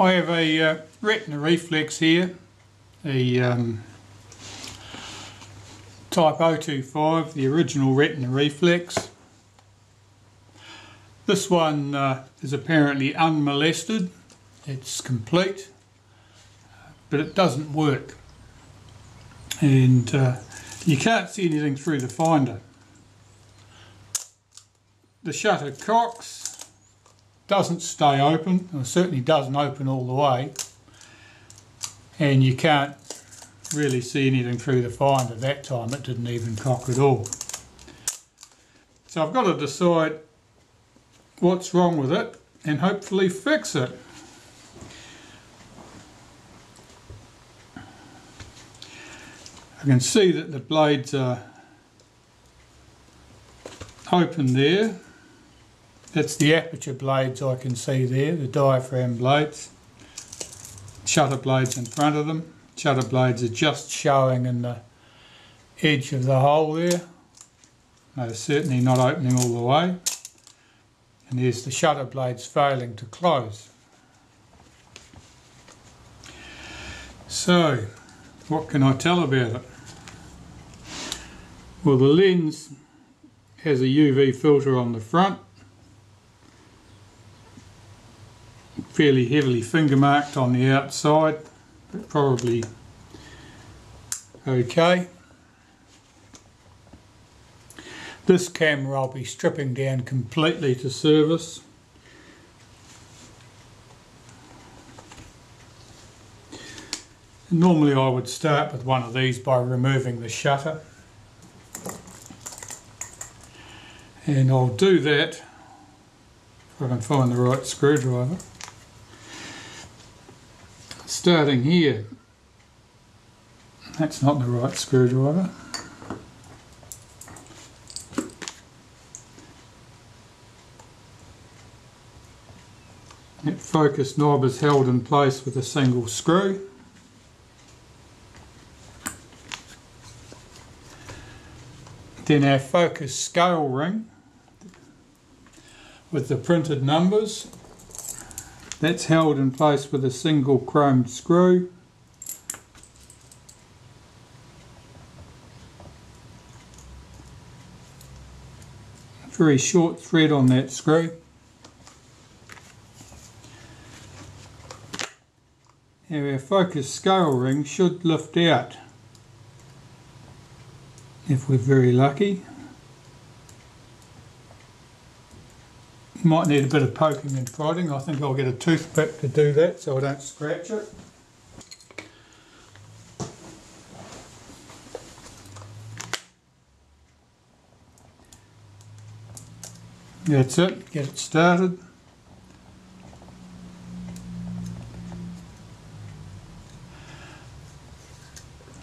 I have a uh, retina reflex here, the um, Type 025, the original retina reflex. This one uh, is apparently unmolested, it's complete, but it doesn't work. And uh, you can't see anything through the finder. The shutter cocks, doesn't stay open, or certainly doesn't open all the way, and you can't really see anything through the finder. That time it didn't even cock at all. So I've got to decide what's wrong with it and hopefully fix it. I can see that the blades are open there that's the aperture blades I can see there, the diaphragm blades. Shutter blades in front of them. Shutter blades are just showing in the edge of the hole there. They're certainly not opening all the way. And there's the shutter blades failing to close. So, what can I tell about it? Well, the lens has a UV filter on the front fairly heavily finger marked on the outside, but probably okay. This camera I'll be stripping down completely to service. Normally I would start with one of these by removing the shutter. And I'll do that if I can find the right screwdriver starting here. That's not the right screwdriver. That focus knob is held in place with a single screw. Then our focus scale ring with the printed numbers that's held in place with a single chromed screw. Very short thread on that screw. Now our focus scale ring should lift out if we're very lucky. Might need a bit of poking and prodding. I think I'll get a toothpick to do that so I don't scratch it. That's it, get it started.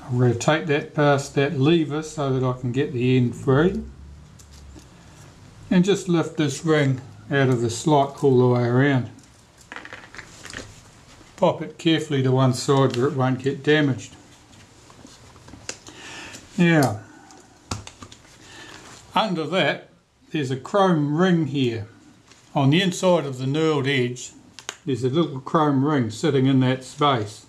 I'll rotate that past that lever so that I can get the end free. And just lift this ring out of the slot all the way around. Pop it carefully to one side where it won't get damaged. Now, under that there's a chrome ring here. On the inside of the knurled edge there's a little chrome ring sitting in that space.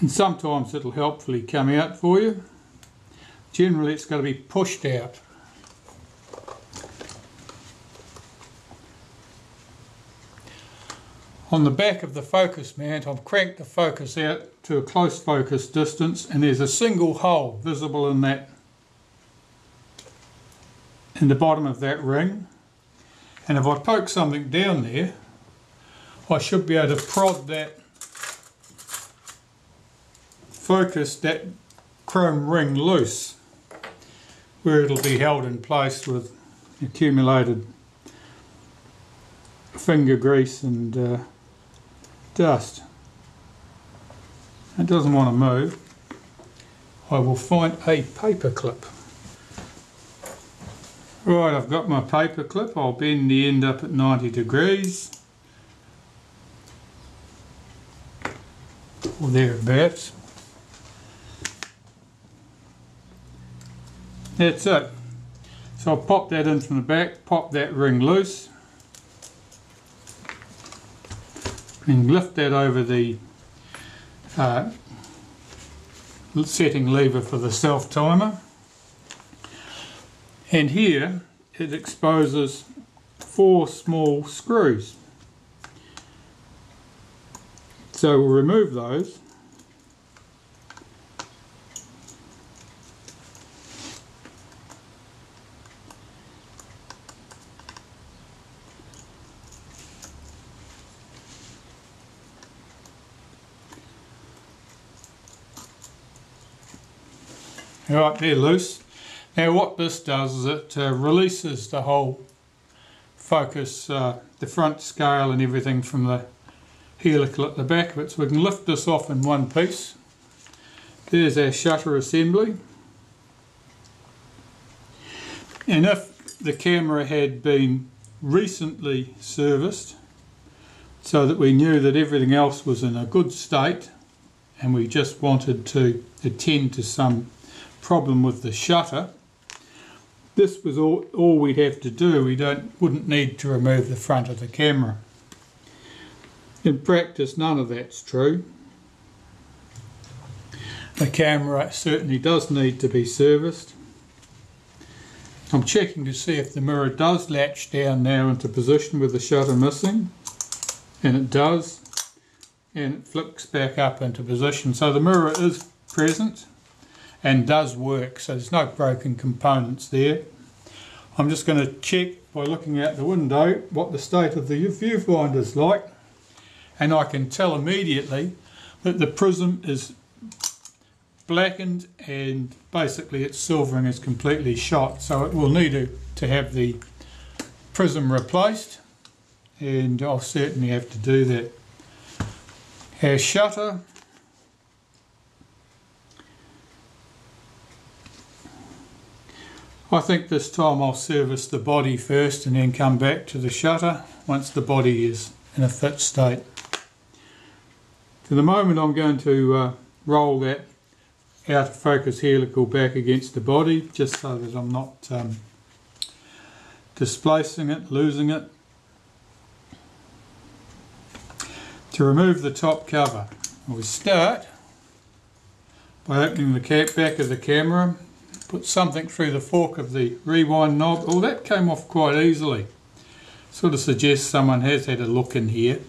And sometimes it'll helpfully come out for you. Generally it's got to be pushed out. On the back of the focus mount I've cranked the focus out to a close focus distance and there's a single hole visible in that in the bottom of that ring and if I poke something down there I should be able to prod that focus that chrome ring loose where it'll be held in place with accumulated finger grease and uh, dust. It doesn't want to move. I will find a paper clip. Right, I've got my paper clip. I'll bend the end up at 90 degrees. Or thereabouts. That's it. So I'll pop that in from the back, pop that ring loose, and lift that over the uh, setting lever for the self timer. And here it exposes four small screws. So we'll remove those Right, they're loose. Now what this does is it uh, releases the whole focus, uh, the front scale and everything from the helical at the back of it. So we can lift this off in one piece. There's our shutter assembly. And if the camera had been recently serviced so that we knew that everything else was in a good state and we just wanted to attend to some problem with the shutter. This was all, all we'd have to do. We don't wouldn't need to remove the front of the camera. In practice, none of that's true. The camera certainly does need to be serviced. I'm checking to see if the mirror does latch down now into position with the shutter missing. And it does. And it flips back up into position. So the mirror is present and does work so there's no broken components there. I'm just going to check by looking out the window what the state of the viewfinder is like and I can tell immediately that the prism is blackened and basically its silvering is completely shot so it will need to, to have the prism replaced and I'll certainly have to do that. Our shutter I think this time I'll service the body first and then come back to the shutter once the body is in a fit state. For the moment I'm going to uh, roll that out of focus helical back against the body just so that I'm not um, displacing it, losing it. To remove the top cover, we start by opening the cap back of the camera put something through the fork of the rewind knob. Oh, that came off quite easily. Sort of suggests someone has had a look in here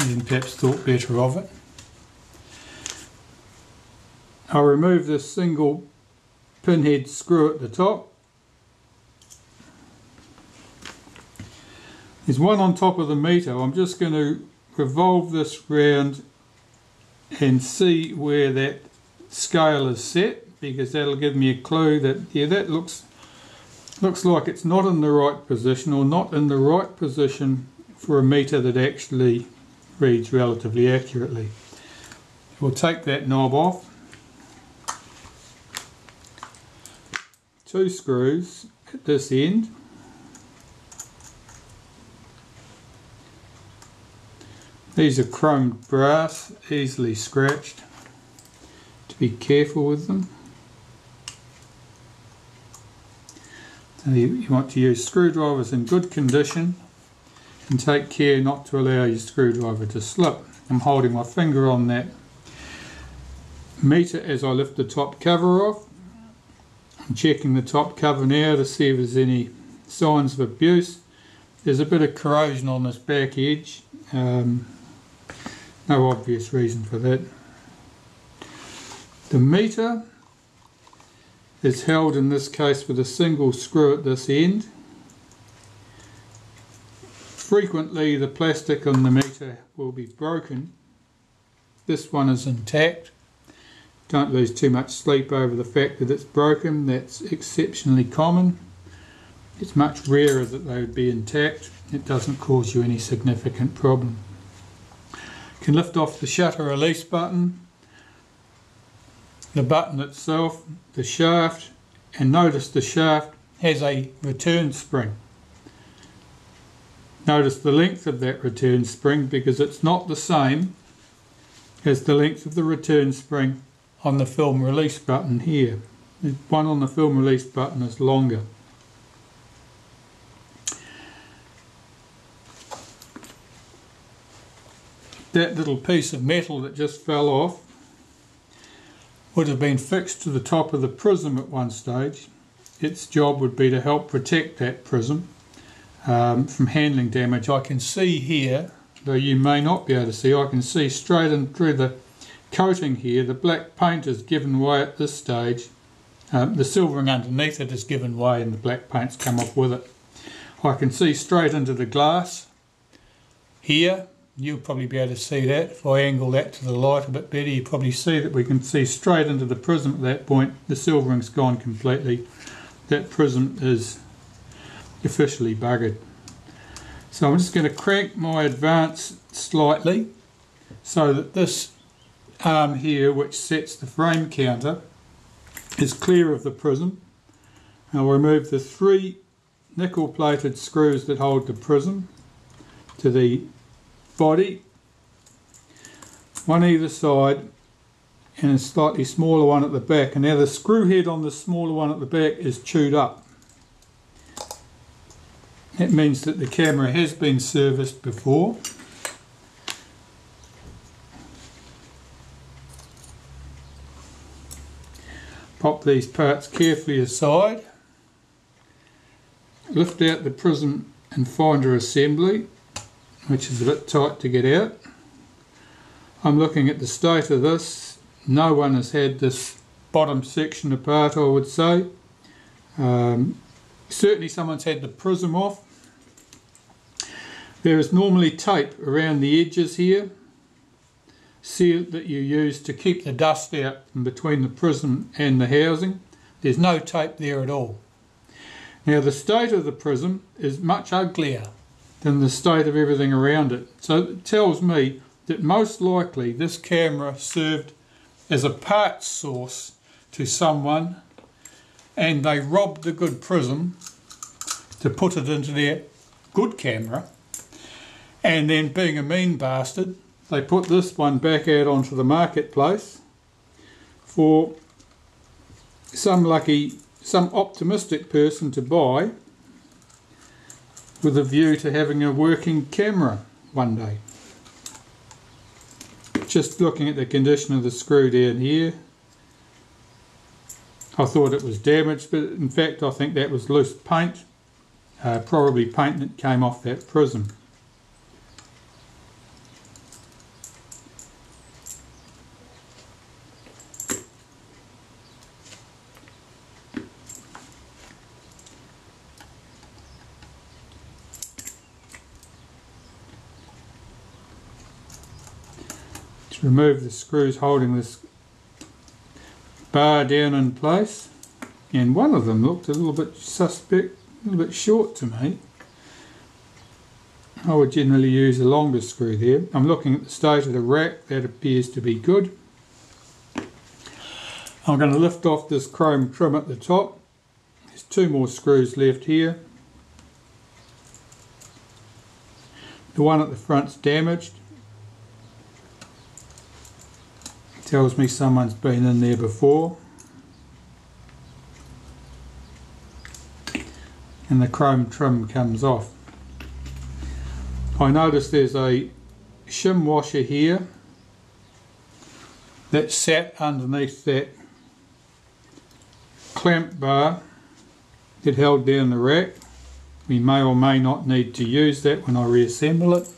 and perhaps thought better of it. I'll remove this single pinhead screw at the top. There's one on top of the meter. I'm just going to revolve this round and see where that scale is set because that'll give me a clue that yeah that looks looks like it's not in the right position or not in the right position for a meter that actually reads relatively accurately. We'll take that knob off. Two screws at this end. These are chromed brass, easily scratched. To be careful with them. You want to use screwdrivers in good condition and take care not to allow your screwdriver to slip. I'm holding my finger on that meter as I lift the top cover off. I'm checking the top cover now to see if there's any signs of abuse. There's a bit of corrosion on this back edge. Um, no obvious reason for that. The meter is held in this case with a single screw at this end. Frequently the plastic on the meter will be broken. This one is intact. Don't lose too much sleep over the fact that it's broken. That's exceptionally common. It's much rarer that they would be intact. It doesn't cause you any significant problem. You can lift off the shutter release button the button itself, the shaft, and notice the shaft has a return spring. Notice the length of that return spring because it's not the same as the length of the return spring on the film release button here. The one on the film release button is longer. that little piece of metal that just fell off would have been fixed to the top of the prism at one stage. Its job would be to help protect that prism um, from handling damage. I can see here, though you may not be able to see, I can see straight in through the coating here, the black paint has given way at this stage. Um, the silvering underneath it has given way and the black paint's come off with it. I can see straight into the glass here you'll probably be able to see that. If I angle that to the light a bit better, you probably see that we can see straight into the prism at that point. The silvering's gone completely. That prism is officially buggered. So I'm just going to crank my advance slightly so that this arm here, which sets the frame counter, is clear of the prism. I'll remove the three nickel plated screws that hold the prism to the body, one either side and a slightly smaller one at the back and now the screw head on the smaller one at the back is chewed up. That means that the camera has been serviced before. Pop these parts carefully aside. Lift out the prism and finder assembly which is a bit tight to get out. I'm looking at the state of this. No one has had this bottom section apart, I would say. Um, certainly someone's had the prism off. There is normally tape around the edges here, seal that you use to keep the dust out from between the prism and the housing. There's no tape there at all. Now the state of the prism is much uglier than the state of everything around it. So it tells me that most likely this camera served as a parts source to someone and they robbed the good prism to put it into their good camera and then being a mean bastard they put this one back out onto the marketplace for some lucky some optimistic person to buy with a view to having a working camera one day. Just looking at the condition of the screw down here, I thought it was damaged, but in fact I think that was loose paint, uh, probably paint that came off that prism. Remove the screws holding this bar down in place and one of them looked a little bit suspect, a little bit short to me. I would generally use a longer screw there. I'm looking at the state of the rack, that appears to be good. I'm going to lift off this chrome trim at the top. There's two more screws left here. The one at the front's damaged. Tells me someone's been in there before and the chrome trim comes off. I notice there's a shim washer here that sat underneath that clamp bar that held down the rack. We may or may not need to use that when I reassemble it.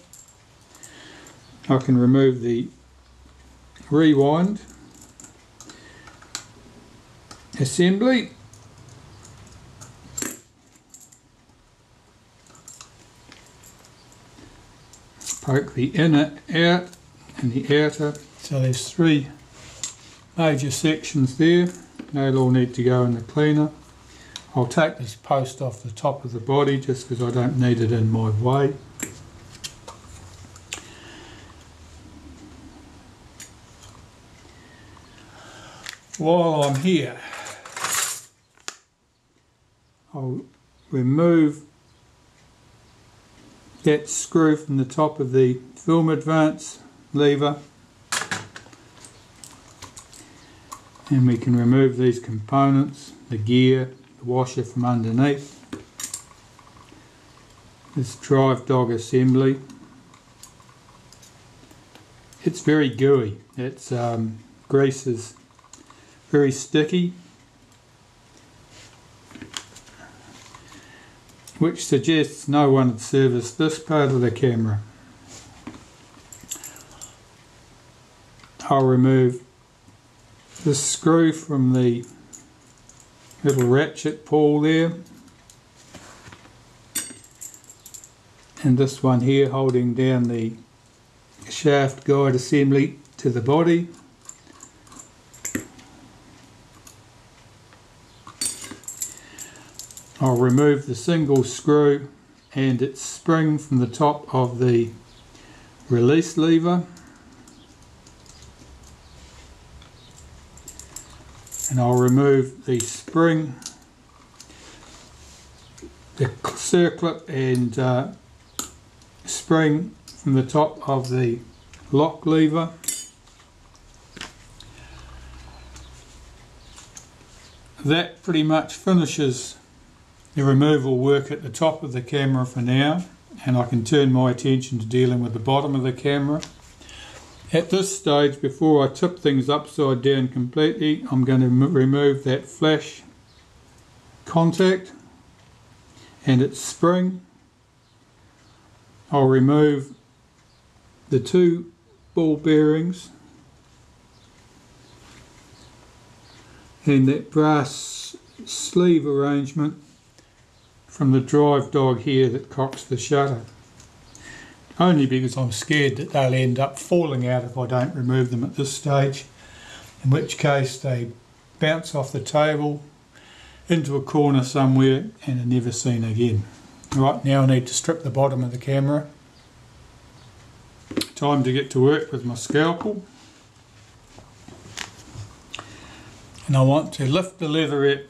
I can remove the rewind, assembly, poke the inner out and the outer. So there's three major sections there. They'll all need to go in the cleaner. I'll take this post off the top of the body just because I don't need it in my way. While I'm here, I'll remove that screw from the top of the film advance lever and we can remove these components, the gear, the washer from underneath, this drive dog assembly it's very gooey. Its um, grease is very sticky, which suggests no one had serviced this part of the camera. I'll remove this screw from the little ratchet pull there. And this one here holding down the shaft guide assembly to the body I'll remove the single screw and its spring from the top of the release lever. And I'll remove the spring the circlip and uh, spring from the top of the lock lever. That pretty much finishes the removal work at the top of the camera for now and I can turn my attention to dealing with the bottom of the camera. At this stage, before I tip things upside down completely, I'm going to remove that flash contact and its spring. I'll remove the two ball bearings and that brass sleeve arrangement from the drive dog here that cocks the shutter. Only because I'm scared that they'll end up falling out if I don't remove them at this stage, in which case they bounce off the table into a corner somewhere and are never seen again. Right now I need to strip the bottom of the camera. Time to get to work with my scalpel. And I want to lift the leatherette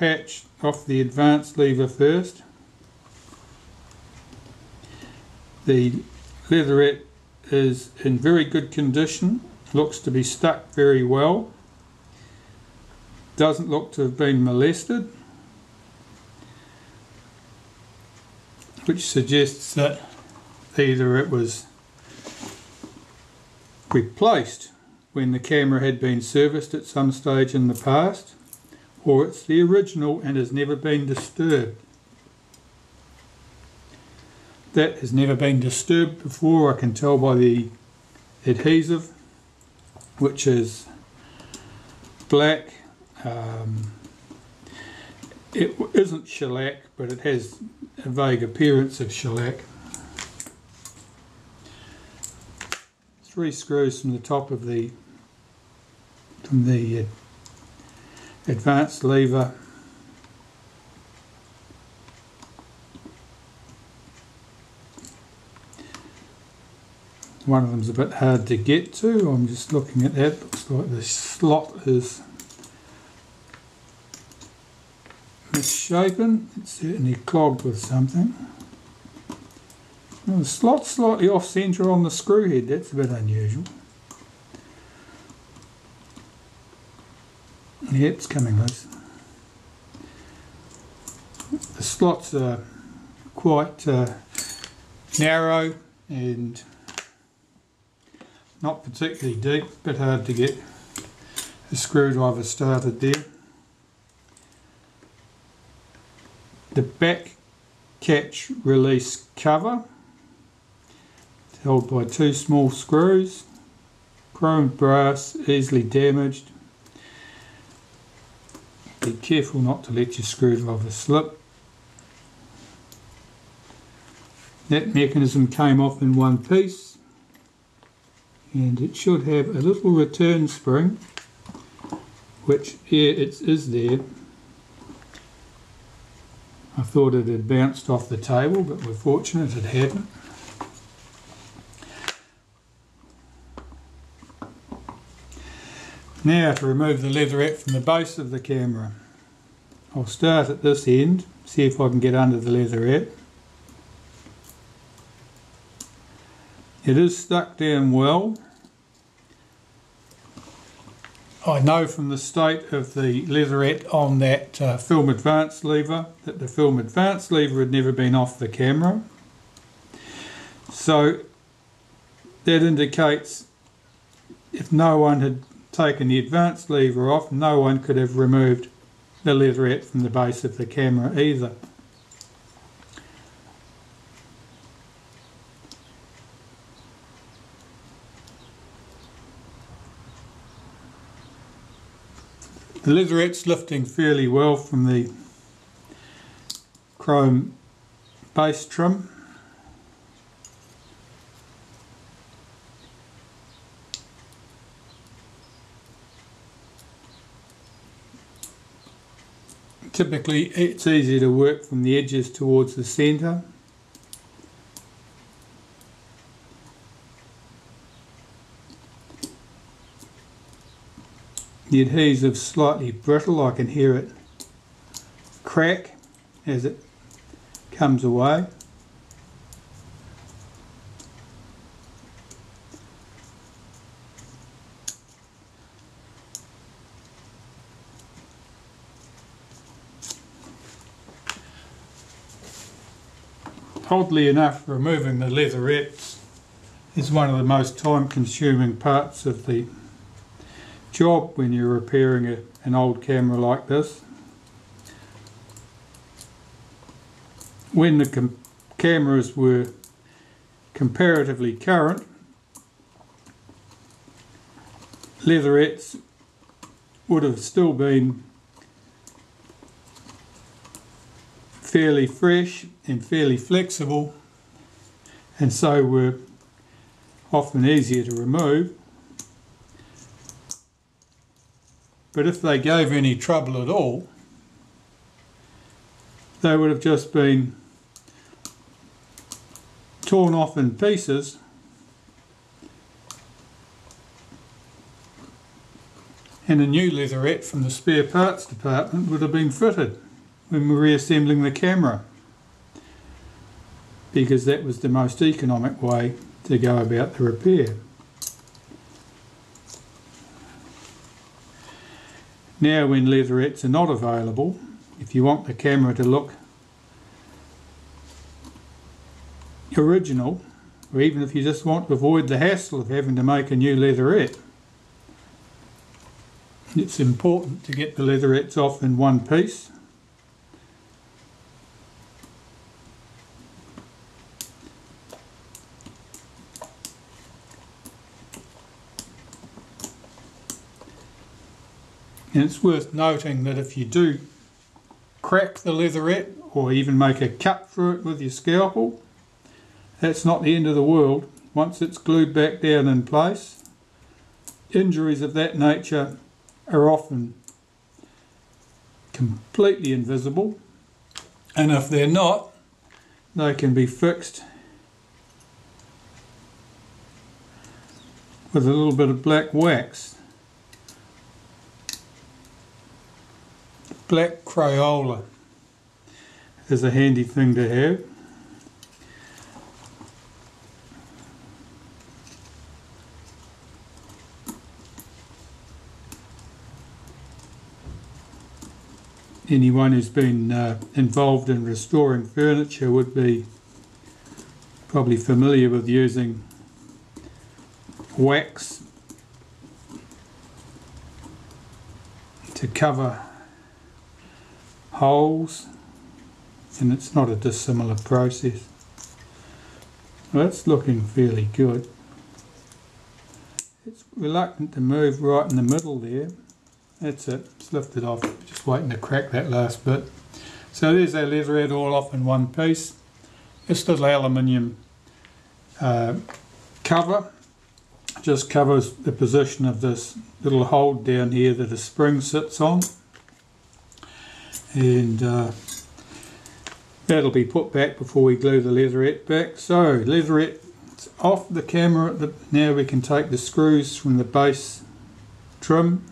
patch off the advance lever first. The leatherette is in very good condition, looks to be stuck very well, doesn't look to have been molested, which suggests that either it was replaced when the camera had been serviced at some stage in the past or it's the original and has never been disturbed. That has never been disturbed before, I can tell by the adhesive, which is black. Um, it isn't shellac, but it has a vague appearance of shellac. Three screws from the top of the from the advanced lever. One of them's a bit hard to get to. I'm just looking at that. Looks like the slot is misshapen. It's certainly clogged with something. The slot's slightly off centre on the screw head. That's a bit unusual Yeah, it's coming loose. The slots are quite uh, narrow and not particularly deep, bit hard to get the screwdriver started there. The back catch release cover held by two small screws, chrome brass, easily damaged, be careful not to let your screwdriver slip. That mechanism came off in one piece and it should have a little return spring which yeah it is there. I thought it had bounced off the table but we're fortunate it hadn't. Now to remove the leatherette from the base of the camera. I'll start at this end, see if I can get under the leatherette. It is stuck down well. I know from the state of the leatherette on that uh, film advance lever that the film advance lever had never been off the camera. So that indicates if no one had taken the advanced lever off, no one could have removed the leatherette from the base of the camera either. The leatherette's lifting fairly well from the chrome base trim. Typically it's easy to work from the edges towards the centre. The adhesive's slightly brittle, I can hear it crack as it comes away. Oddly enough, removing the leatherettes is one of the most time consuming parts of the job when you're repairing a, an old camera like this. When the cameras were comparatively current, leatherettes would have still been fairly fresh and fairly flexible and so were often easier to remove. But if they gave any trouble at all, they would have just been torn off in pieces and a new leatherette from the spare parts department would have been fitted when we were reassembling the camera because that was the most economic way to go about the repair. Now when leatherettes are not available, if you want the camera to look original, or even if you just want to avoid the hassle of having to make a new leatherette, it's important to get the leatherettes off in one piece And it's worth noting that if you do crack the leatherette or even make a cut through it with your scalpel, that's not the end of the world. Once it's glued back down in place, injuries of that nature are often completely invisible. And if they're not, they can be fixed with a little bit of black wax. Black Crayola is a handy thing to have. Anyone who's been uh, involved in restoring furniture would be probably familiar with using wax to cover holes and it's not a dissimilar process. That's looking fairly good. It's reluctant to move right in the middle there. That's it, it's lifted off. Just waiting to crack that last bit. So there's our leatherette all off in one piece. This little aluminium uh, cover just covers the position of this little hold down here that a spring sits on and uh, that'll be put back before we glue the leatherette back. So leatherette off the camera, the, now we can take the screws from the base trim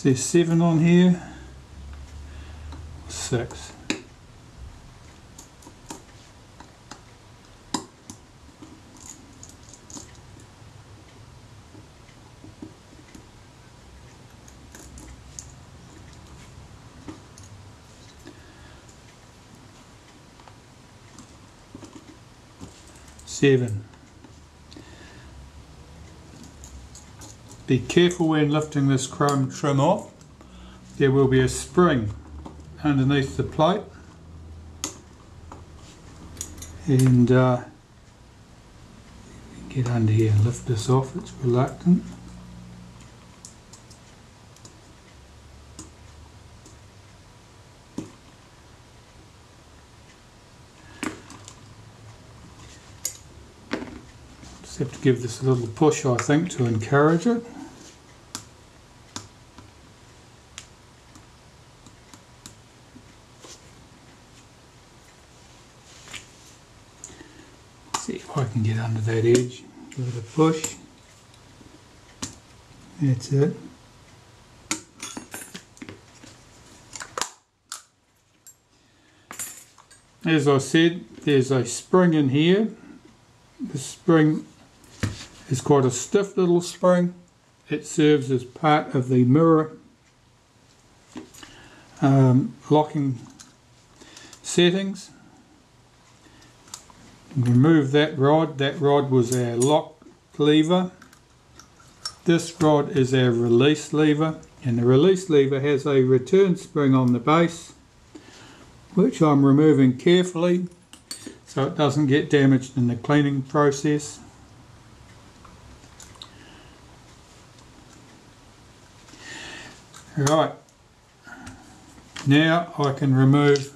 Is there seven on here? Six. Seven. Be careful when lifting this chrome trim off. There will be a spring underneath the plate and uh, get under here and lift this off, it's reluctant. Have to give this a little push I think to encourage it. See if I can get under that edge. Give it a push. That's it. As I said, there's a spring in here. The spring is quite a stiff little spring. It serves as part of the mirror um, locking settings remove that rod. That rod was our lock lever. This rod is our release lever and the release lever has a return spring on the base which I'm removing carefully so it doesn't get damaged in the cleaning process. Right, now I can remove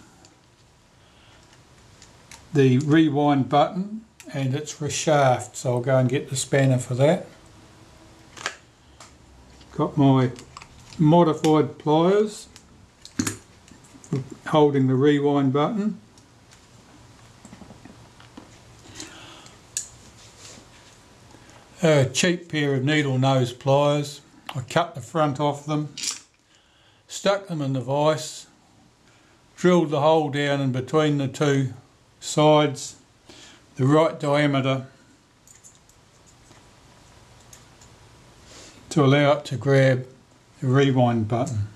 the rewind button and it's for shaft so I'll go and get the spanner for that. Got my modified pliers holding the rewind button. A cheap pair of needle nose pliers. I cut the front off them, stuck them in the vise, drilled the hole down in between the two sides the right diameter to allow it to grab the rewind button.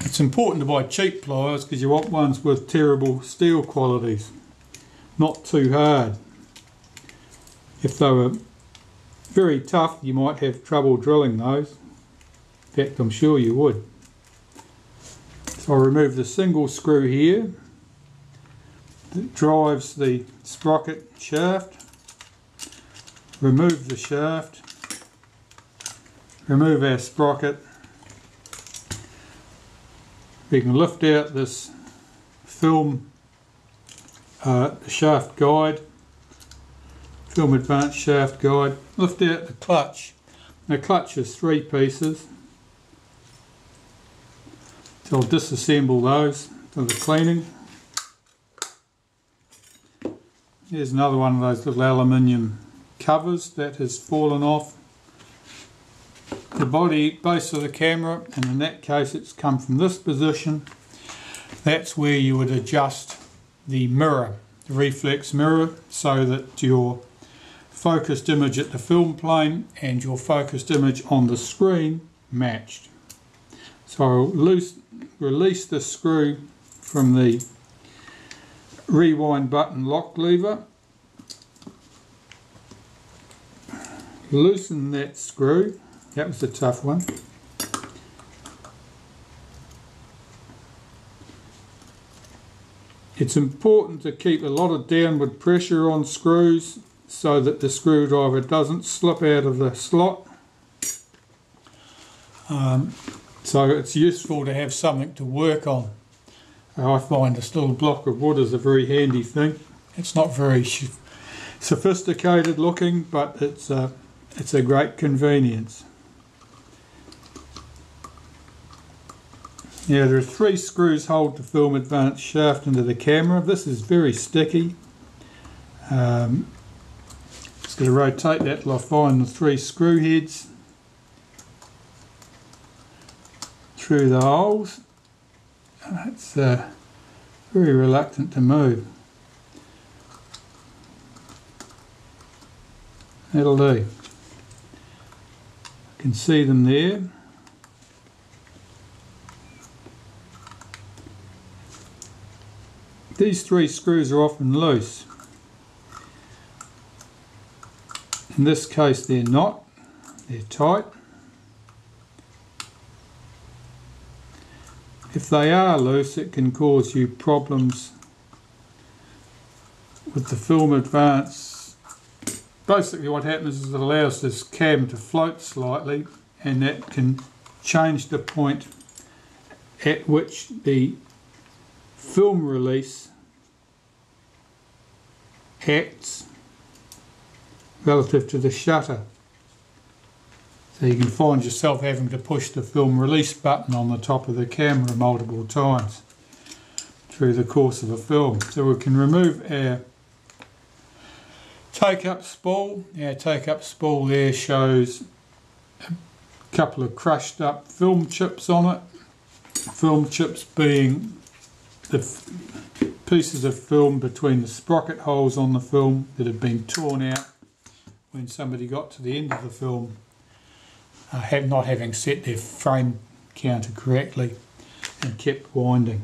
It's important to buy cheap pliers because you want ones with terrible steel qualities, not too hard. If they were very tough you might have trouble drilling those. In fact I'm sure you would. So I remove the single screw here that drives the sprocket shaft. Remove the shaft. Remove our sprocket. We can lift out this film uh, shaft guide, film advanced shaft guide, lift out the clutch. The clutch is three pieces. So I'll disassemble those for the cleaning. Here's another one of those little aluminium covers that has fallen off. The body base of the camera and in that case it's come from this position. That's where you would adjust the mirror the reflex mirror so that your focused image at the film plane and your focused image on the screen matched so I'll loose, release the screw from the rewind button lock lever. Loosen that screw. That was a tough one. It's important to keep a lot of downward pressure on screws so that the screwdriver doesn't slip out of the slot. Um, so it's useful to have something to work on I find this little block of wood is a very handy thing. It's not very sophisticated looking, but it's a, it's a great convenience. Now there are three screws hold the film advanced shaft into the camera. This is very sticky. Um, just going to rotate that till I find the three screw heads through the holes and it's uh, very reluctant to move. That'll do. You can see them there. These three screws are often loose. In this case they're not, they're tight. If they are loose it can cause you problems with the film advance. Basically what happens is it allows this cam to float slightly and that can change the point at which the film release acts relative to the shutter. So you can find yourself having to push the film release button on the top of the camera multiple times through the course of a film. So we can remove our take up spool. Our take up spool there shows a couple of crushed up film chips on it. Film chips being the pieces of film between the sprocket holes on the film that had been torn out when somebody got to the end of the film, uh, have not having set their frame counter correctly and kept winding.